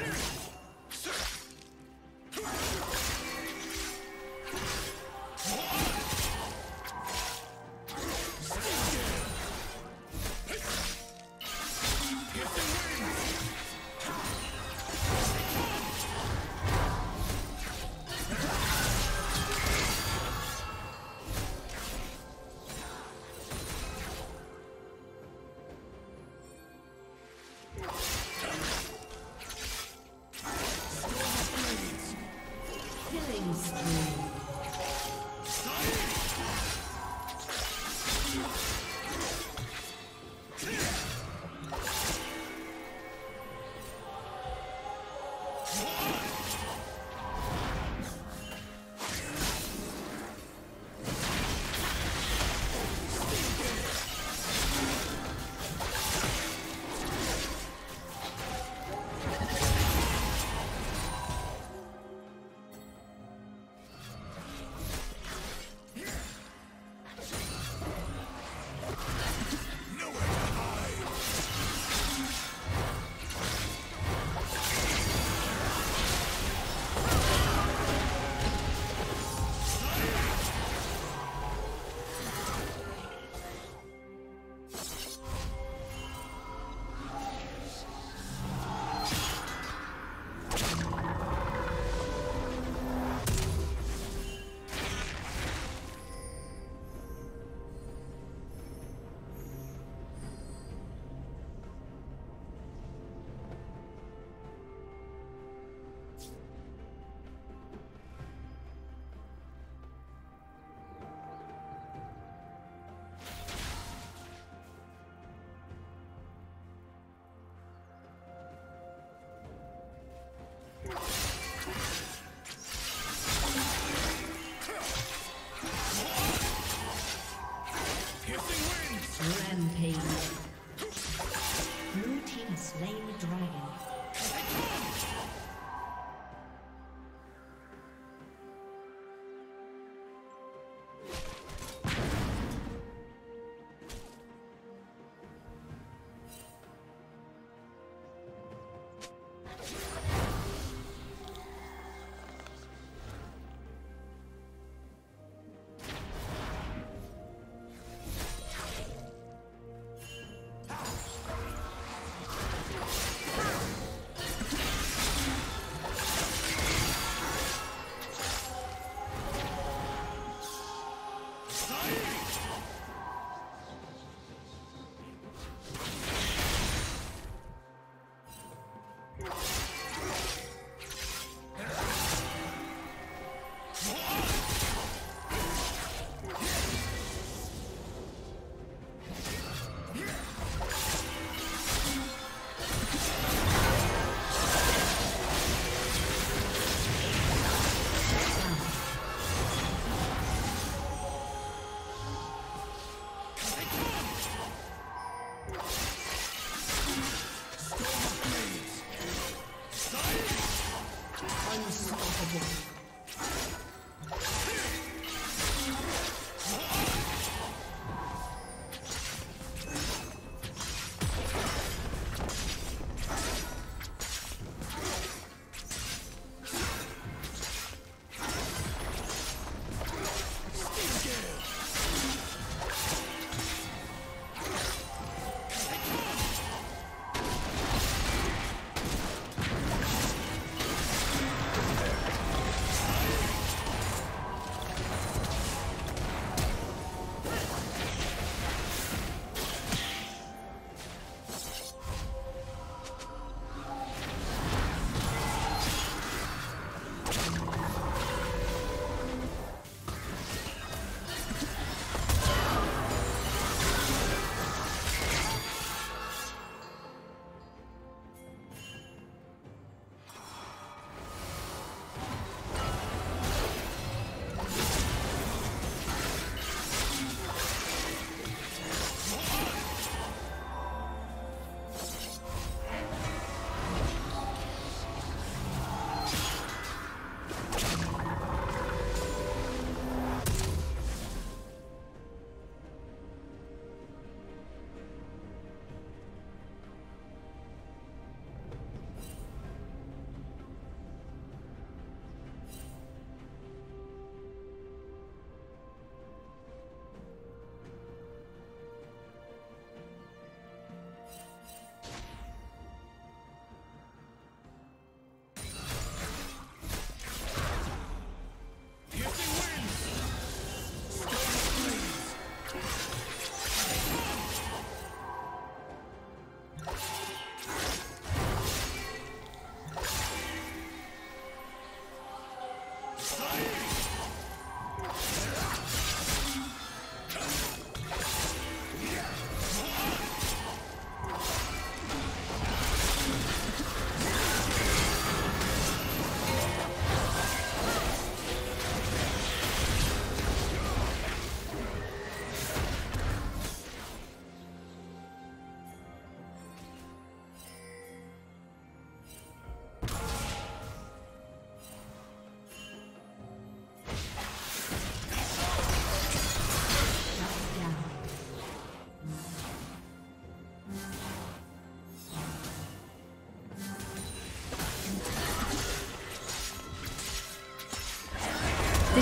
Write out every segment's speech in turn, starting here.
Serious. Rampage. Blue team slain the dragon. Sorry.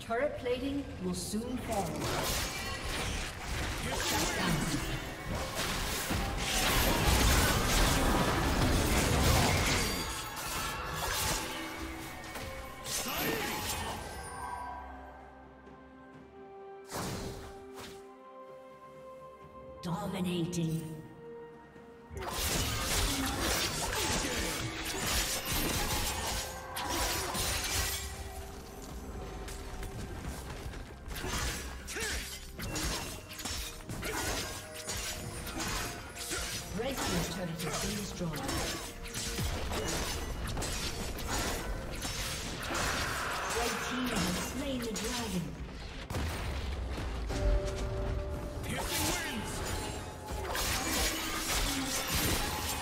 Turret plating will soon fall. Dominating.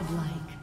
godlike.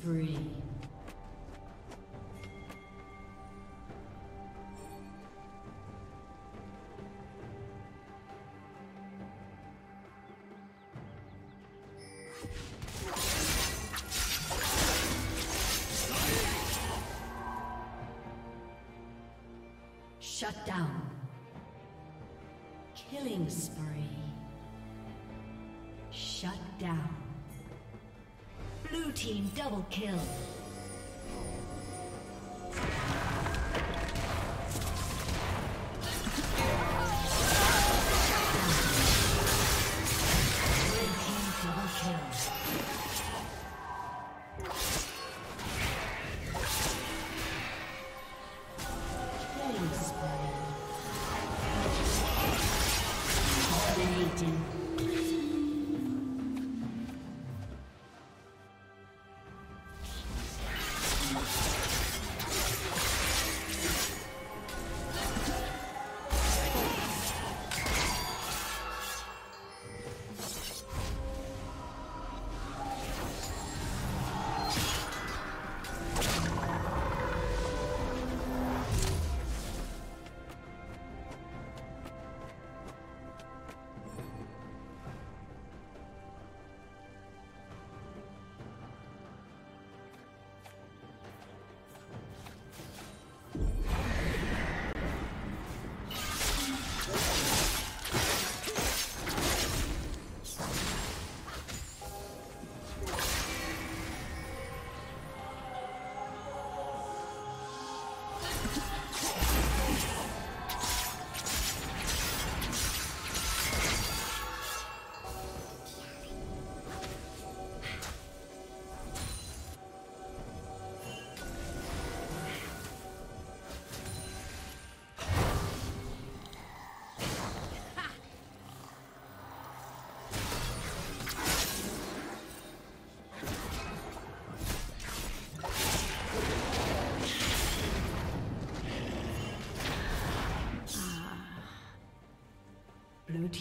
spree. Shut down. team double kill.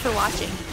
for watching.